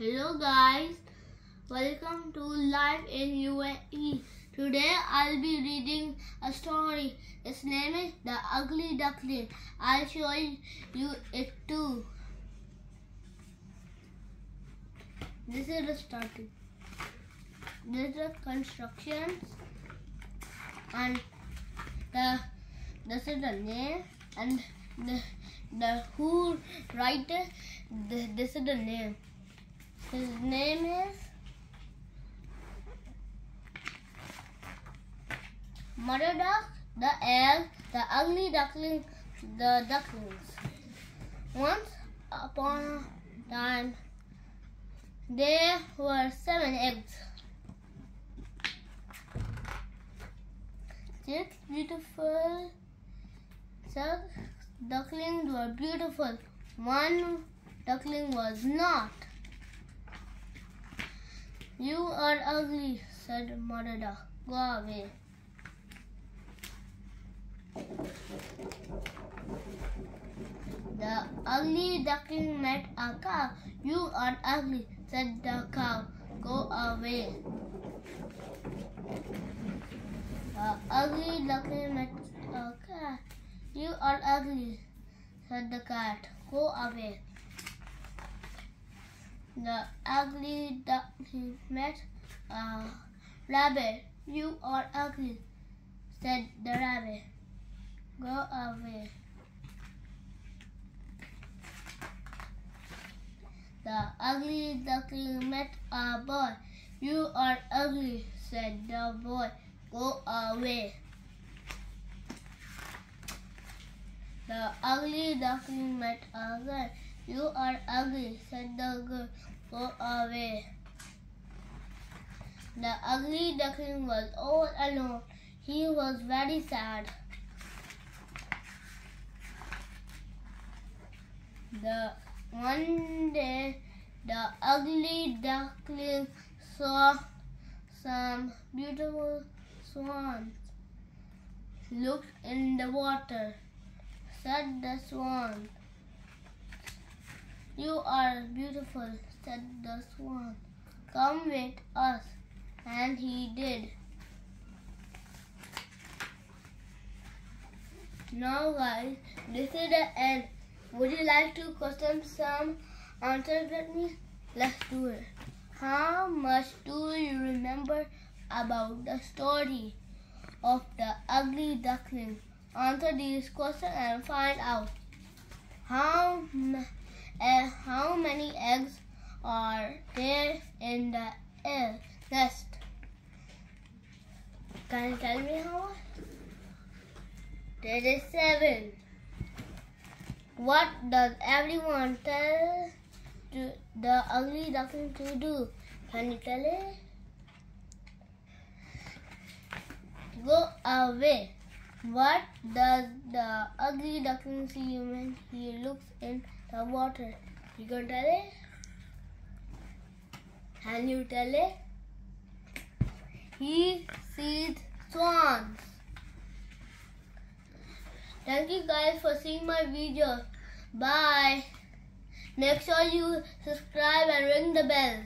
Hello guys, welcome to Life in UAE. Today I'll be reading a story. Its name is The Ugly Duckling. I'll show you it too. This is the starting. This is the constructions and the this is the name and the the who writer this is the name. His name is Mother Duck, the egg, the ugly duckling, the ducklings. Once upon a time, there were seven eggs. Six beautiful six ducklings were beautiful. One duckling was not. You are ugly, said Mother Duck. Go away. The ugly duckling met a cow. You are ugly, said the cow. Go away. The ugly duckling met a cat. You are ugly, said the cat. Go away. The ugly duckling met a rabbit. You are ugly, said the rabbit. Go away. The ugly duckling met a boy. You are ugly, said the boy. Go away. The ugly duckling met a girl. You are ugly, said the girl. Go away. The ugly duckling was all alone. He was very sad. The one day the ugly duckling saw some beautiful swans. Looked in the water, said the swan. You are beautiful, said the swan. Come with us. And he did. Now guys, this is the end. Would you like to question some answers with me? Let's do it. How much do you remember about the story of the ugly duckling? Answer these questions and find out how, uh, how many eggs are there in the egg nest. Can you tell me how much? There is seven. What does everyone tell to the ugly duckling to do? Can you tell it? Go away. What does the ugly duckling see when he looks in the water? You can tell it? Can you tell it? He sees swans. Thank you guys for seeing my video. Bye. Make sure you subscribe and ring the bell.